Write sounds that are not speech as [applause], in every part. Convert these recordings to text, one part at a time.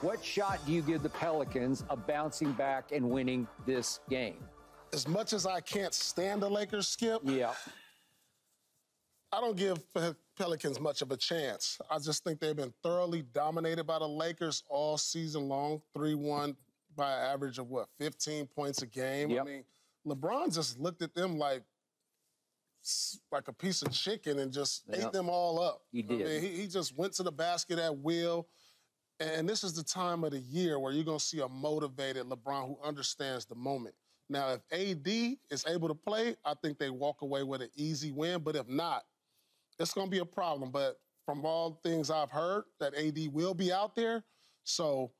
What shot do you give the Pelicans of bouncing back and winning this game? As much as I can't stand the Lakers, Skip. Yeah. I don't give Pelicans much of a chance. I just think they've been thoroughly dominated by the Lakers all season long, 3 1 by an average of what, 15 points a game? Yep. I mean, LeBron just looked at them like like a piece of chicken and just Yep. ate them all up. He I did. mean, he, he just went to the basket at will. And this is the time of the year where you're going to see a motivated LeBron who understands the moment. Now, if AD is able to play, I think they walk away with an easy win. But if not, it's going to be a problem. But from all things I've heard, that AD will be out there. So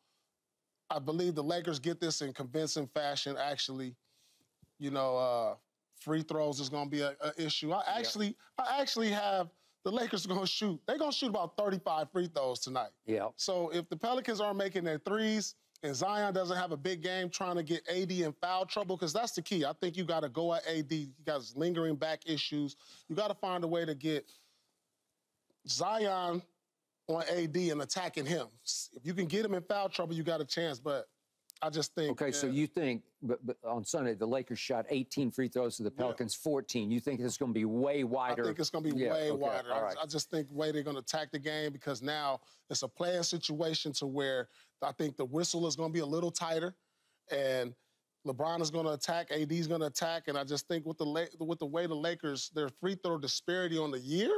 I believe the Lakers get this in convincing fashion. Actually, you know, uh, free throws is going to be an issue. I actually, I actually have the Lakers are going to shoot. They're going to shoot about 35 free throws tonight. Yeah. So if the Pelicans aren't making their threes and Zion doesn't have a big game trying to get AD in foul trouble, because that's the key. I think you got to go at AD. You got his lingering back issues. You got to find a way to get Zion on AD and attacking him. If you can get him in foul trouble, you got a chance. But I just think. Okay, so you think but, but on Sunday the Lakers shot 18 free throws to the Pelicans 14. You think it's going to be way wider? I think it's going to be Yeah, way okay, wider. All I- I, just think way they're going to attack the game because now it's a play-in situation to where I think the whistle is going to be a little tighter, and LeBron is going to attack, AD is going to attack, and I just think with the with the way the Lakers their free throw disparity on the year,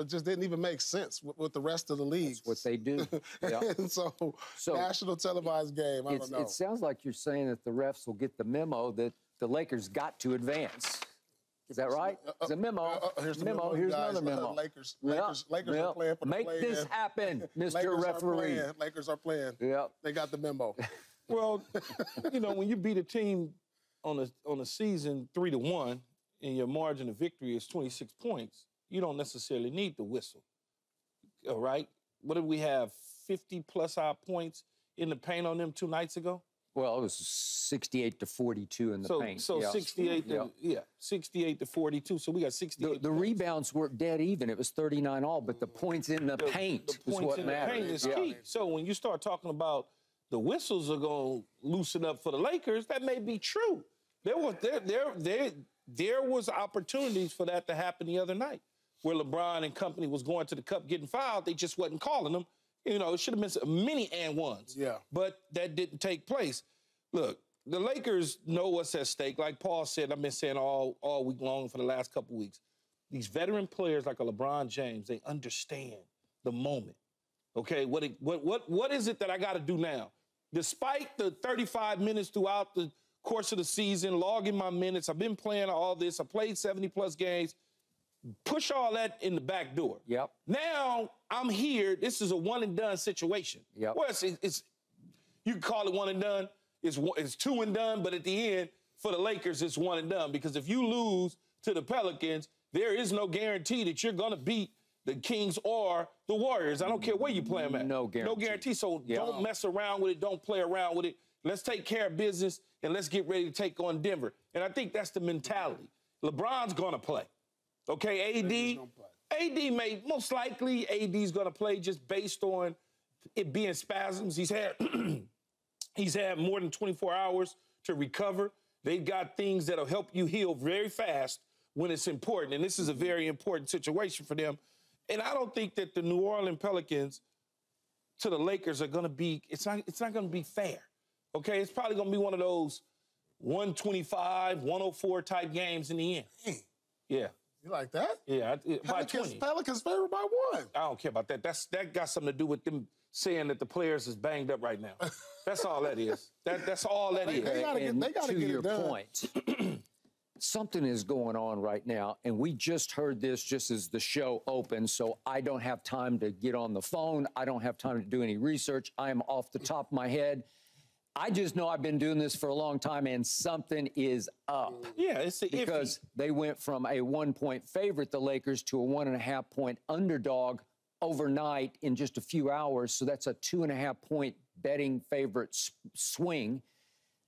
it just didn't even make sense with, with the rest of the league. what they do. [laughs] Yeah. and so, So- national televised game. I don't know. it sounds like you're saying that the refs will get the memo that the Lakers got to advance. Is that right? It's a memo. Uh, uh, here's the memo. memo, Here's guys. another memo. Lakers- Yeah, Lakers- Lakers are playing for the Make this play-in. happen, [laughs] Mr. Lakers Are Referee. playing. Lakers are playing. Yeah. They got the memo. [laughs] Well, you know, when you beat a team on a on a season three to one, and your margin of victory is 26 points, you don't necessarily need the whistle. All right. What did we have? 50 plus our points in the paint on them two nights ago. Well, it was 68 to 42 in the so paint. so Yeah. 68 to yeah 68 to 42. So we got 68. The, the rebounds were dead even. It was 39 all, but the points in the, paint the is what in matters. the paint is Yeah. key. So when you start talking about the whistles are going to loosen up for the Lakers, that may be true. There was there there there there was opportunities for that to happen the other night, where LeBron and company was going to the cup getting fouled. They just wasn't calling them. You know, it should have been many and ones. Yeah. But that didn't take place. Look, the Lakers know what's at stake. Like Paul said, I've been saying all all week long for the last couple weeks. These veteran players like a LeBron James, they understand the moment. Okay, what it, what what what is it that I got to do now? Despite the 35 minutes throughout the course of the season, logging my minutes, I've been playing all this. I played 70 plus games. Push all that in the back door. Yep. Now I'm here. This is a one and done situation. Yep. Well, it's, it's you can call it one and done. It's it's two and done, but at the end for the Lakers, it's one and done because if you lose to the Pelicans, there is no guarantee that you're gonna beat the Kings or the Warriors. I don't care where you play them at. No guarantee. No guarantee. So Yeah. don't mess around with it. Don't play around with it. Let's take care of business and let's get ready to take on Denver. And I think that's the mentality. LeBron's gonna play. Okay, AD. AD may most likely AD's gonna play just based on it being spasms. He's had [clears throat] he's had more than 24 hours to recover. They've got things that'll help you heal very fast when it's important. And this is a very important situation for them. And I don't think that the New Orleans Pelicans to the Lakers are gonna be, it's not, it's not gonna be fair. Okay, it's probably gonna be one of those 125, 104 type games in the end. Yeah. You like that? Yeah, I- by Pelicans, 20. Pelicans favored by one. I don't care about that. That's that got something to do with them saying that the players is banged up right now. That's all that is. That that's all that is. They gotta get- they gotta to get it your done. point, [clears throat] something is going on right now, and we just heard this just as the show opened. So I don't have time to get on the phone. I don't have time to do any research. I am off the top of my head. I just know I've been doing this for a long time, and something is up Yeah, it's because iffy. they went from a one point favorite, the Lakers, to a one and a half point underdog overnight in just a few hours. So that's a two and a half point betting favorite swing.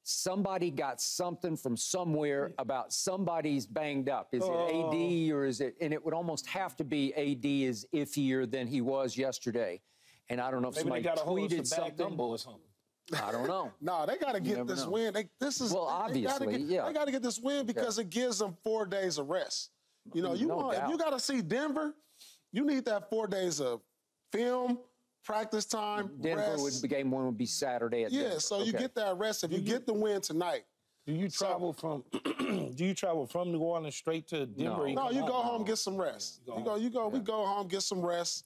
Somebody got something from somewhere about somebody's banged up. Is it AD oh. or is it? And it would almost have to be AD is iffier than he was yesterday. And I don't know if Maybe somebody got a hold tweeted something. or something. I don't know. [laughs] No, they got to get this know. win. They, this is Well, they- they gotta obviously, get, yeah. They got to get this win because it gives them four days of rest. You know, you No want if you got to see Denver, you need that four days of film, practice time, Denver rest. would be, game one would be Saturday at yeah, Denver. so you get that rest. If you get the win tonight, Do you travel from? [clears throat] do you travel from New Orleans straight to Denver? No. no, you go home? home, get some rest. Go you go, home. you go, we go home, get some rest.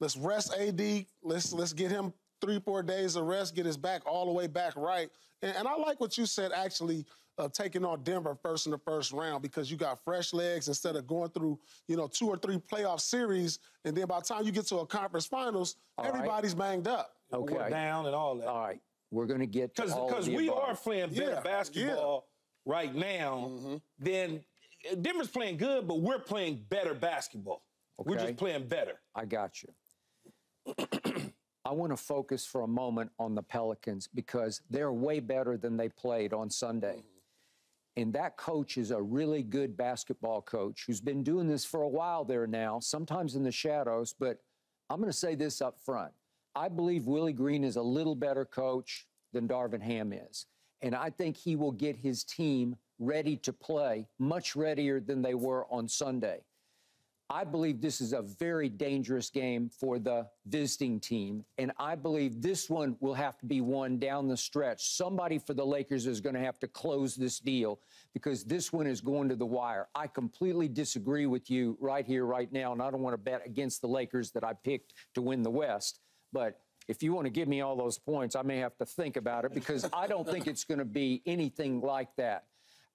Let's rest AD. Let's let's get him three, four days of rest, get his back all the way back right. And, and I like what you said actually of taking on Denver first in the first round because you got fresh legs instead of going through, you know, two or three playoff series. And then by the time you get to a conference finals, right. everybody's banged up. Okay. Wore down and all that. All right. We're going to get to Because all because we above. are playing better Yeah, yeah. basketball right now Mm-hmm. than Denver's playing good, but we're playing better basketball. We're just playing better. I got you. [clears throat] I want to focus for a moment on the Pelicans because they're way better than they played on Sunday. Mm-hmm. And that coach is a really good basketball coach who's been doing this for a while there now, sometimes in the shadows. But I'm going to say this up front. I believe Willie Green is a little better coach than Darvin Ham is. And I think he will get his team ready to play, much readier than they were on Sunday. I believe this is a very dangerous game for the visiting team. And I believe this one will have to be won down the stretch. Somebody for the Lakers is going to have to close this deal because this one is going to the wire. I completely disagree with you right here, right now. And I don't want to bet against the Lakers that I picked to win the West. But if you want to give me all those points, I may have to think about it because I don't think it's going to be anything like that.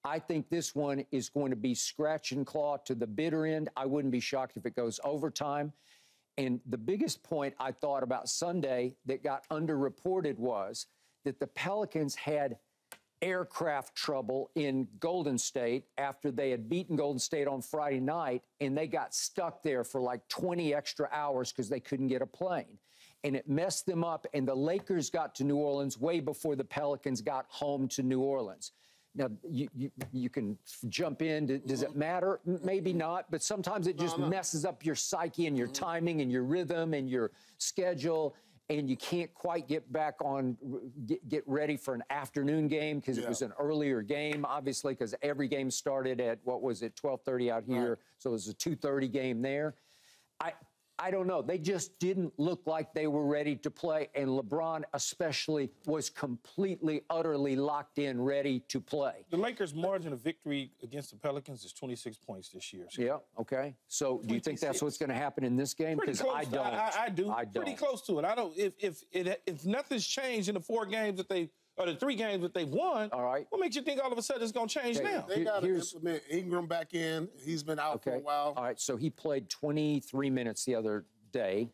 I think this one is going to be scratch and claw to the bitter end. I wouldn't be shocked if it goes overtime. And the biggest point I thought about Sunday that got underreported was that the Pelicans had aircraft trouble in Golden State after they had beaten Golden State on Friday night, and they got stuck there for like 20 extra hours because they couldn't get a plane. And it messed them up, and the Lakers got to New Orleans way before the Pelicans got home to New Orleans. Now, you, you, you can jump in. Does it matter? Maybe not, but sometimes it just messes up your psyche and your mm-hmm. timing and your rhythm and your schedule, and you can't quite get back on, get, get ready for an afternoon game because it was an earlier game, obviously, because every game started at, what was it, 1230 out here, so it was a 230 game there. I I don't know. They just didn't look like they were ready to play, and LeBron especially was completely, utterly locked in, ready to play. The Lakers' margin of victory against the Pelicans is 26 points this year. So Yeah. Okay. So, do you think that's what's going to happen in this game? Because. I don't. I, I do. I Pretty don't. close to it. I don't. If if it, if nothing's changed in the four games that they or the three games that they've won, All right. What makes you think all of a sudden it's going to change Okay. now? They got to here's- implement Ingram back in. He's been out for a while. All right. So he played 23 minutes the other day,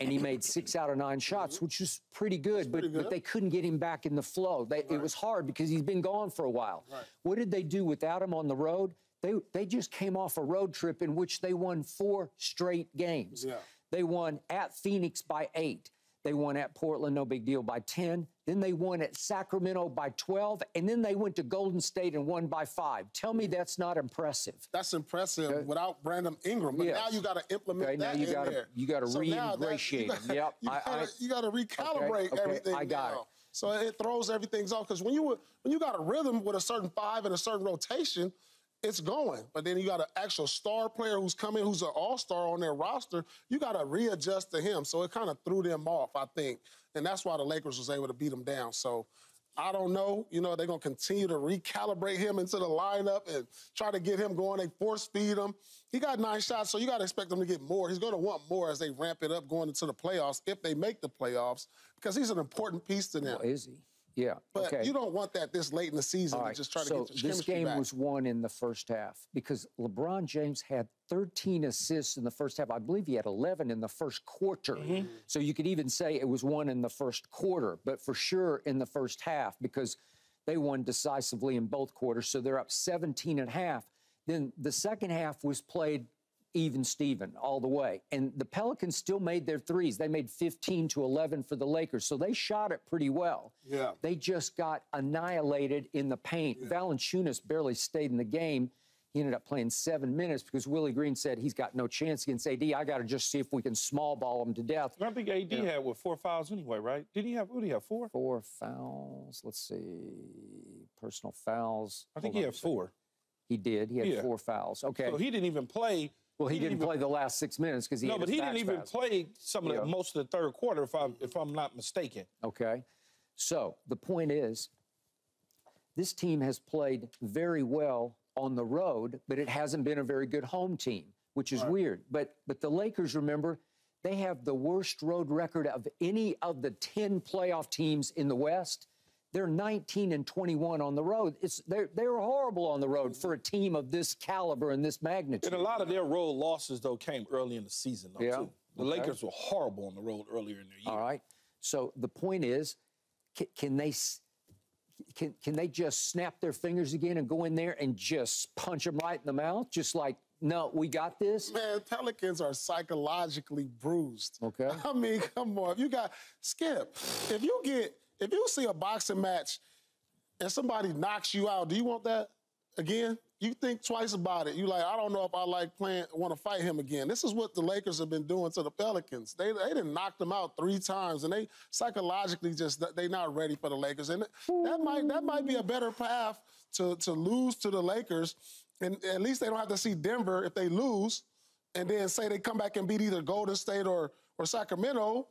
and he made six out of nine shots, which is pretty good. but pretty but good. they couldn't get him back in the flow. They, It was hard because he's been gone for a while. Right. What did they do without him on the road? They they just came off a road trip in which they won four straight games. Yeah. They won at Phoenix by eight. They won at Portland, no big deal, by 10. Then they won at Sacramento by 12. And then they went to Golden State and won by five. Tell me that's not impressive. That's impressive uh, without Brandon Ingram. But Yes. now you got to implement Okay, now that you in gotta- there. you gotta So now re-ingratiate [laughs] you gotta- Yep, You gotta, I- you got to recalibrate okay, everything I got now. it. So it throws everything off because when you when you got a rhythm with a certain five and a certain rotation, it's going. But then you got an actual star player who's coming, who's an all star on their roster. You got to readjust to him. So it kind of threw them off, I think, and that's why the Lakers was able to beat them down. So. I don't know. You know, they're going to continue to recalibrate him into the lineup and try to get him going. They force feed him. He got nine shots, so you got to expect him to get more. He's going to want more as they ramp it up going into the playoffs, if they make the playoffs, because he's an important piece to them. Is he? Yeah. But okay. you don't want that this late in the season All to right. just try to so get your this game back. was won in the first half because LeBron James had 13 assists in the first half. I believe he had 11 in the first quarter. Mm-hmm. So you could even say it was won in the first quarter, but for sure in the first half because they won decisively in both quarters. So they're up 17 and a half. Then the second half was played even Steven all the way. And the Pelicans still made their threes. They made 15 to 11 for the Lakers. So they shot it pretty well. Yeah. They just got annihilated in the paint. Valanciunas barely stayed in the game. He ended up playing seven minutes because Willie Green said he's got no chance against AD. I got to just see if we can small ball him to death. I think AD had what four fouls anyway, right? Did he have? What did he have? Four? Four fouls. Let's see. Personal fouls. I think Hold he had four. He did. He had Yeah. four fouls. Okay. So he didn't even play. Well, he, didn't even- play the last six minutes because he No, but he didn't even play some of the Yeah. most of the third quarter, if I'm if I'm not mistaken. Okay. So the point is, this team has played very well on the road, but it hasn't been a very good home team, which is weird. But but the Lakers, remember, they have the worst road record of any of the 10 playoff teams in the West. They're 19 and 21 on the road. It's they're they're horrible on the road for a team of this caliber and this magnitude. And a lot of their road losses though came early in the season though Yeah, too. The okay. Lakers were horrible on the road earlier in their year. All right. So the point is, can, can they can can they just snap their fingers again and go in there and just punch them right in the mouth, just like no, we got this. Man, Pelicans are psychologically bruised. Okay. [laughs] I mean, come on. If you got Skip, if you get if you see a boxing match and somebody knocks you out, do you want that again? You think twice about it. You like, I don't know if I like playing, want to fight him again. This is what the Lakers have been doing to the Pelicans. They they didn't knock them out three times, and they psychologically just they not ready for the Lakers. And that might that might be a better path to to lose to the Lakers, and at least they don't have to see Denver if they lose, and then say they come back and beat either Golden State or or Sacramento.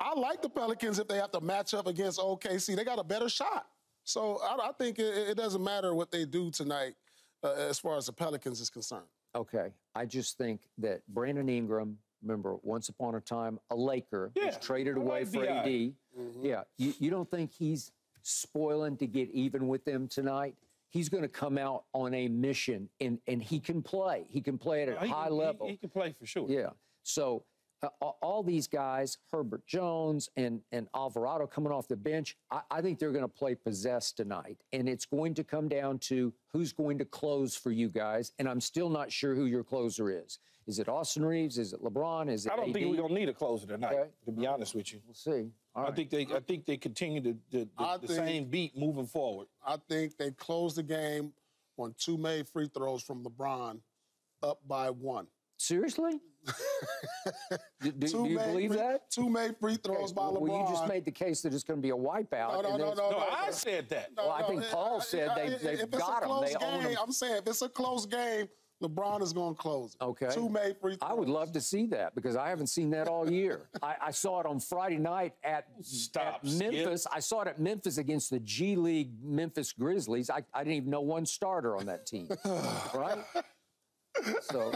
I like the Pelicans if they have to match up against OKC. They got a better shot. So I, I think it, it doesn't matter what they do tonight uh, as far as the Pelicans is concerned. Okay. I just think that Brandon Ingram, remember, once upon a time a Laker, Yeah, was traded I away like for. AD. Yeah. You, you don't think he's spoiling to get even with them tonight? He's going to come out on a mission, and and he can play. He can play at a He- high he- level. He, can play for sure. Yeah. So uh, all these guys, Herbert Jones and and Alvarado coming off the bench, I, I think they're going to play possessed tonight, and it's going to come down to who's going to close for you guys. And I'm still not sure who your closer is. Is it Austin Reaves? Is it LeBron? Is it I don't AD? think we're gonna need a closer tonight. Okay. To be honest with you, We'll see. All I think they I think they continue the the, the, the think- same beat moving forward. I think they closed the game on two made free throws from LeBron, up by one. Seriously? [laughs] do, do- Two do you made believe free- that? Two made free throws by LeBron. well, you just made the case that it's going to be a wipeout. No, no, and no, no, No, no. I said that. Well, I think it- Paul I- said they- I- they've if it's got a 'em. close They own game, 'em. I'm saying if it's a close game, LeBron is going to close it. Okay. Two made free throws. I would love to see that because I haven't seen that all year. [laughs] I, I saw it on Friday night at, Stop, at Skip. Memphis. I saw it at Memphis against the G League Memphis Grizzlies. I, I didn't even know one starter on that team. [sighs] right? So,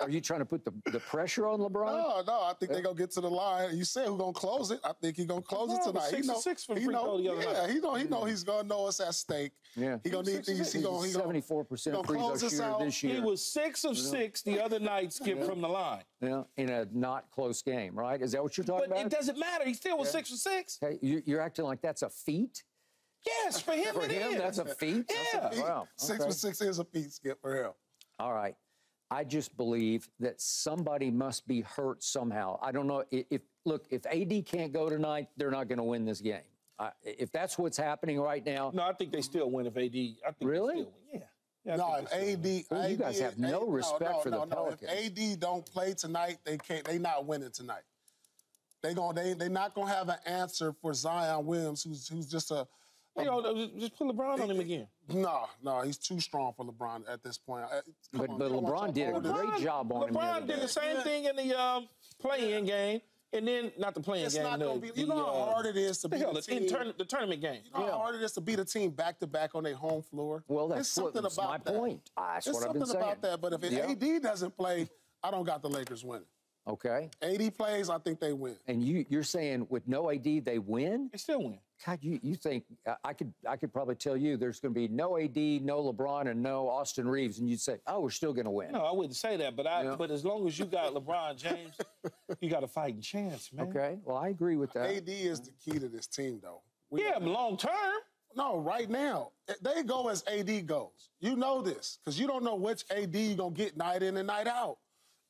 are you trying to put the, the pressure on LeBron? No, no, I think they're gonna get to the line. You said who's gonna close it. I think he's gonna close it LeBron was tonight. six he know, six for the he free know, throw the other yeah, night. he know, he know he's gonna know it's at stake. Yeah. he gonna need six these. He gonna, he gonna, 74% gonna free throw this shooter this year. He was six of six the other night, Skip from the line. Yeah, in a not close game, right? Is that what you're talking But about? But it doesn't matter. He still was six for six. Okay, you, you're acting like that's a feat? Yes, for him For it him, is. that's a feat? Yeah. Wow. Six okay. for six is a feat, Skip for him. All right. I just believe that somebody must be hurt somehow. I don't know if, if look, if AD can't go tonight, they're not going to win this game. I if that's what's happening right now, No, I think they still win if AD. I think they Really? still win. Yeah. yeah No, if they still. AD, you guys have no AD respect no, for the no, no. Pelicans. If AD don't play tonight, they can't. They not winning tonight. They going they they not gonna have an answer for Zion Williams, who's who's just a You know, just- just put LeBron on him again. no, no. He's too strong for LeBron at this point. Come But- on, but you don't want LeBron did a oldest- great job on him the LeBron did the same thing in the um, play-in game, and then not the play-in It's game. not the, gonna be. the, You know how uh, hard it is to the beat hell, the, team. in turn- the tournament game. You know how hard it is to beat a team back to back on their home floor. well, There's that's something what, about my that. point. Ah, That's There's what I've been something saying. about that. But if Yeah. AD doesn't play, I don't got the Lakers winning. Okay, AD plays, I think they win. and you you're saying with no AD they win? They still win. God, you, you think I- I could I could probably tell you there's going to be no AD, no LeBron, and no Austin Reaves, and you'd say, oh, we're still going to win. No, I wouldn't say that, but I. Yeah. But as long as you got LeBron James, [laughs] you got a fighting chance, man. Okay, well I agree with that. AD is the key to this team, though. We- Yeah, but long term. No, right now. They go as AD goes. You know this, because you don't know which AD you're going to get night in and night out.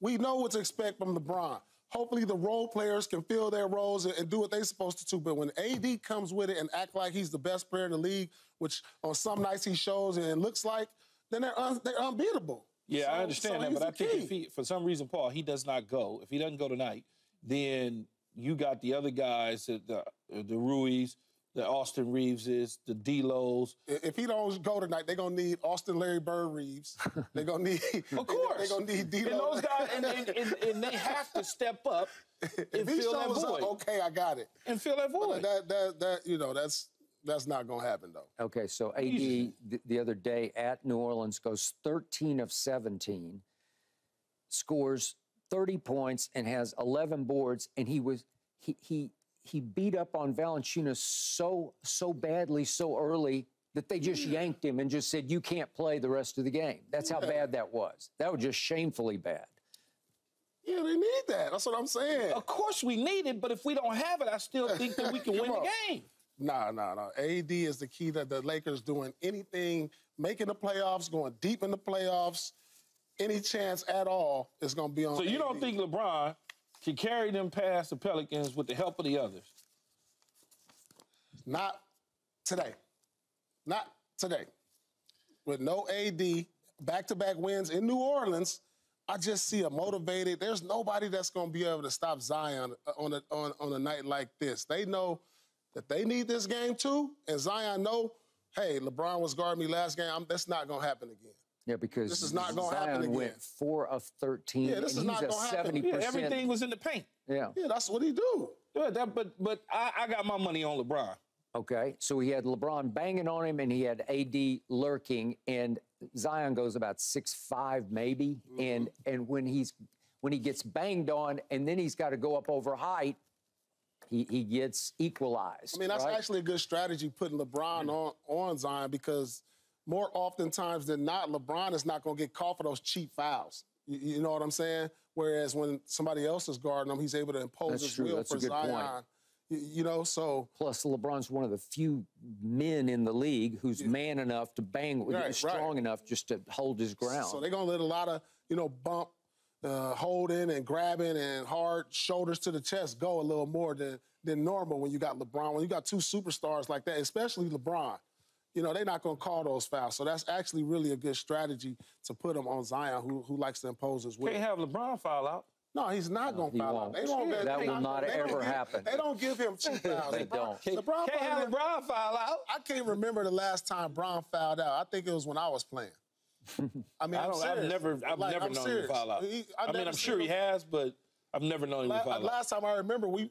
We know what to expect from LeBron. Hopefully the role players can fill their roles and, and do what they're supposed to do. But when AD comes with it and act like he's the best player in the league, which on some nights he shows and it looks like, then they're un, they're unbeatable. Yeah, So- I understand so that, but I think key. if he, for some reason, Paul, he does not go. If he doesn't go tonight, then you got the other guys, the the, the Ruiz, the Austin Reaveses, the D'Los. if he don't go tonight, they're gonna need Austin Larry Bird Reeves. [laughs] They're gonna need Of course, They're gonna need and those guys, and, and, and, and they have to step up [laughs] and if he fill that void. up, okay, I got it. And fill that void. That that that you know that's that's not gonna happen though. Okay, so AD the, the other day at New Orleans goes 13 of 17, scores 30 points and has 11 boards, and he was he he he beat up on Valanciunas so so badly so early that they just mm. yanked him and just said you can't play the rest of the game. That's how bad that was. That was just shamefully bad. Yeah, they need that. That's what I'm saying. of course, we need it, but if we don't have it, I still think that we [laughs] can win Come the game. Nah, nah, nah. AD is the key that the Lakers doing anything, making the playoffs, going deep in the playoffs. Any chance at all is gonna be on. So you don't think LeBron can carry them past the Pelicans with the help of the others? Not today. Not today. With no AD, back to back wins in New Orleans, I just see a motivated. There's nobody that's going to be able to stop Zion uh, on a, on, on a night like this. They know that they need this game too, and Zion know, hey, LeBron was guarding me last game. I'm, that's not going to happen again. Yeah, because This is not gonna Zion happen went four of 13, Yeah, this is and not he's a gonna happen. 70 Yeah, everything was in the paint. Yeah. Yeah, that's what he do. Yeah, that, but but I, I got my money on LeBron. Okay, so he had LeBron banging on him, and he had AD lurking, and Zion goes about six five maybe, mm-hmm. and and when he's when he gets banged on, and then he's got to go up over height, he he gets equalized. I mean, that's right? actually a good strategy putting LeBron on on Zion because more oftentimes than not, LeBron is not going to get caught for those cheap fouls. You, you know what I'm saying? Whereas when somebody else is guarding him, he's able to impose That's his true. will That's for a good point. Zion. You, know, so Plus, LeBron's one of the few men in the league who's man enough to bang, Right, right. strong enough just to hold his ground. so they're going to let a lot of you know bump, uh, holding and grabbing and hard shoulders to the chest go a little more than than normal when you got LeBron. When you got two superstars like that, especially LeBron. You know, they're not going to call those fouls. So that's actually really a good strategy to put him on Zion, who, who likes to impose his will. Can't have LeBron foul out. No, he's not going he to foul won't. out. They don't, Yeah, they that will don't- not they ever give- happen. They don't give him cheap fouls. They LeBron- don't. LeBron Can't have LeBron foul out. I can't remember the last time Bron fouled out. I think it was when I was playing. I mean, I don't, I've never. I've Like, never I'm known serious. him to foul out. He- I, mean, I'm seen sure he has, but I've never known him to La- foul out. last time I remember, we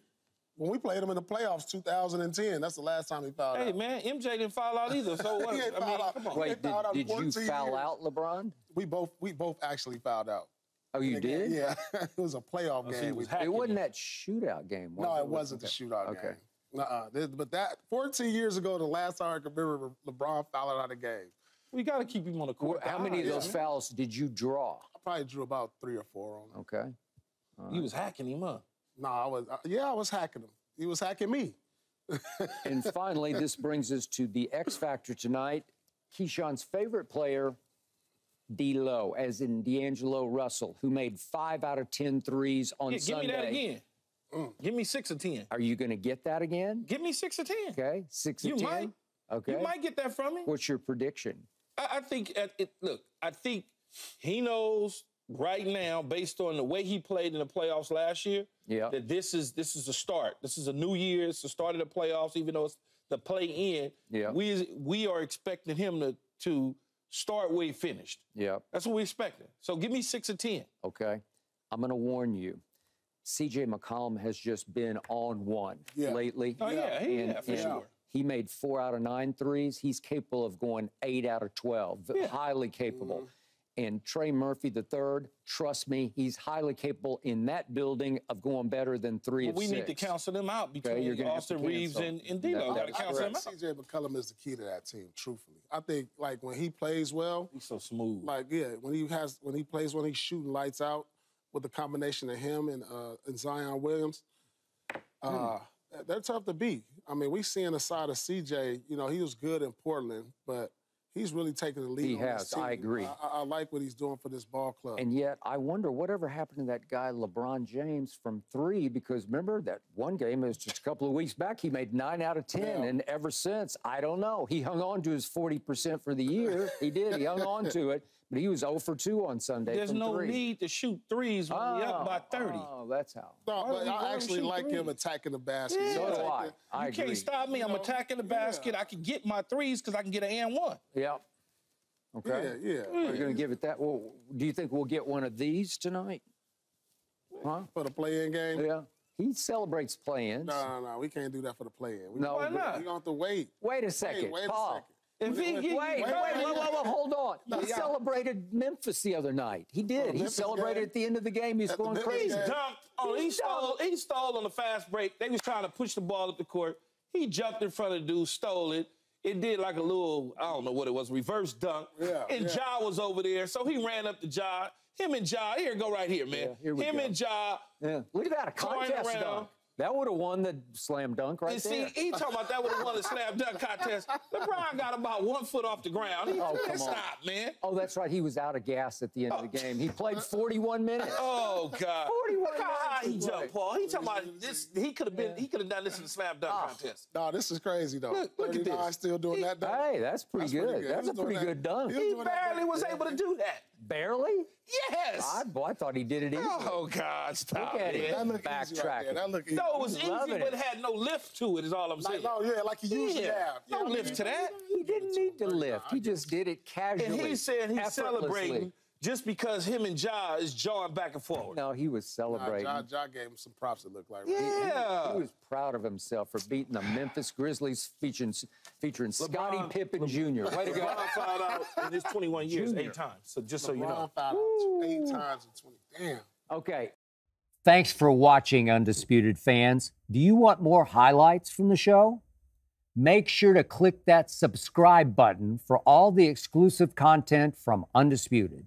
when we played him in the playoffs, 2010. That's the last time he fouled Hey out. Hey, man, MJ didn't foul out either. So [laughs] what? He I mean, fouled out. come on. Wait, They fouled out did, did you foul years. out LeBron? We both we both actually fouled out. Oh, you did? Yeah, [laughs] it was a playoff Oh, so game. was It wasn't you. that shootout game. Was no, it? it wasn't the shootout Okay. game. Nuh-uh. Th- But that 14 years ago, the last time I can remember LeBron fouling out a game. We got to keep him on the court. How many of those man. fouls did you draw? I probably drew about three or four on him. Okay. You was hacking him up. No, I was. uh, yeah, I was hacking him. He was hacking me. [laughs] And finally, this brings us to the X Factor tonight. Keyshawn's favorite player, D'Lo, as in D'Angelo Russell, who made five out of 10 threes on Yeah, give Sunday. me that again. Give me six or ten. Are you going to get that again? Give me six or ten. Okay, six You of 10. You might. Okay. You might get that from him. What's your prediction? I, I think. At, it, look, I think he knows right now, based on the way he played in the playoffs last year, Yeah. that this is this is a start. This is a new year. It's the start of the playoffs, even though it's the play in. Yeah. We we are expecting him to to start where he finished. Yeah. That's what we're expecting. So give me six or ten. Okay. I'm going to warn you. CJ McCollum has just been on one Yeah. lately. Oh yeah, he- And- yeah, for and sure. He made four out of nine threes. He's capable of going eight out of 12, Yeah. highly capable. Mm-hmm. And Trey Murphy III, trust me, he's highly capable in that building of going better than three But of we need to six. cancel them out between you're gonna have Austin Reaves cancel. and, and That- Got to that's cancel them I out. think CJ McCollum is the key to that team. Truthfully, I think like when he plays well, He's so smooth. like yeah, when he has when he plays when he's shooting lights out with the combination of him and uh, and Zion Williams, uh, they're tough to beat. I mean, we seeing the side of CJ. You know, he was good in Portland, but he's really taking the lead. He has. I agree. I, I like what he's doing for this ball club. And yet, I wonder whatever happened to that guy, LeBron James, from three, because remember that one game, it was just a couple of weeks back, he made nine out of 10. Yeah. And ever since, I don't know. He hung on to his 40% for the year. He did. He hung on to it, but he was 0 for 2 on Sunday. There's from no three. need to shoot threes when we up by 30. Oh, oh that's how. no, but I actually shoot like him attacking the basket. Yeah. He So do I. it. I you agree. can't stop me. I'm know, attacking the yeah. basket. I can get my threes because I can get an and one. Yep. Okay. Yeah, yeah. We're going to give it that. Well, do you think we'll get one of these tonight? Huh? For the play-in game. Yeah. He celebrates play-ins. No, no, no. We can't do that for the play-in. We, No, Why not? We gonna have to wait. Wait a second. wait a Paul. Second. If he Wait, Wait, wait, Wait, wait, hold on. He yeah. celebrated Memphis the other night. He did. Oh, he Memphis celebrated game? at the end of the game. He's At going crazy. game? dunked on. He He stole. He stole on the fast break. They was trying to push the ball up the court. He jumped in front of the dude, stole it. It did like a little, I don't know what it was, reverse dunk. Yeah, and yeah. Ja was over there, so he ran up to Ja. Him and Ja, here, go right here, man. Yeah, here we Him go. and Ja. Yeah. Look at that, a contest around. dunk. That would have won the slam dunk right And there. see, he talking about that would have won the slam dunk contest. LeBron got about one foot off the ground. He, Oh, come on. Stop, man. oh, that's right. He was out of gas at the end of the game. He played 41 minutes. Oh God! 41 Look how high he minutes he jumped. Paul. He talking about this. He could have been. He could have done this in the slam dunk Ah. contest. No, this is crazy though. Look- look at 39 this. still doing He- that. dunk. Hey, that's pretty That's good. pretty good. That's a pretty that. good dunk. He He barely was able to do that. Barely? Yes. I, boy, I thought he did it easily. Oh God! Stop Look at man. it. That look easy right Backtracking. there. That look easy. No, it was He's easy, loving but it. it had no lift to it. Is all I'm saying. Like, no, yeah, like he usually Yeah. have. No Yeah, I mean, lift to that. He didn't need to lift. He just did it casually. And he said he's celebrating just because him and Ja is jawing back and forward. No, he was Nah, celebrating. Ja, ja gave him some props. It looked like. Yeah. He was proud of himself for beating the Memphis Grizzlies featuring, featuring Scottie LeBron- Pippen Jr. Way to go. LeBron fouled out in his 21 years Junior. eight times. So just so you know. LeBron fouled out eight times in 20. Damn. Okay. Thanks for watching, Undisputed fans. Do you want more highlights from the show? Make sure to click that subscribe button for all the exclusive content from Undisputed.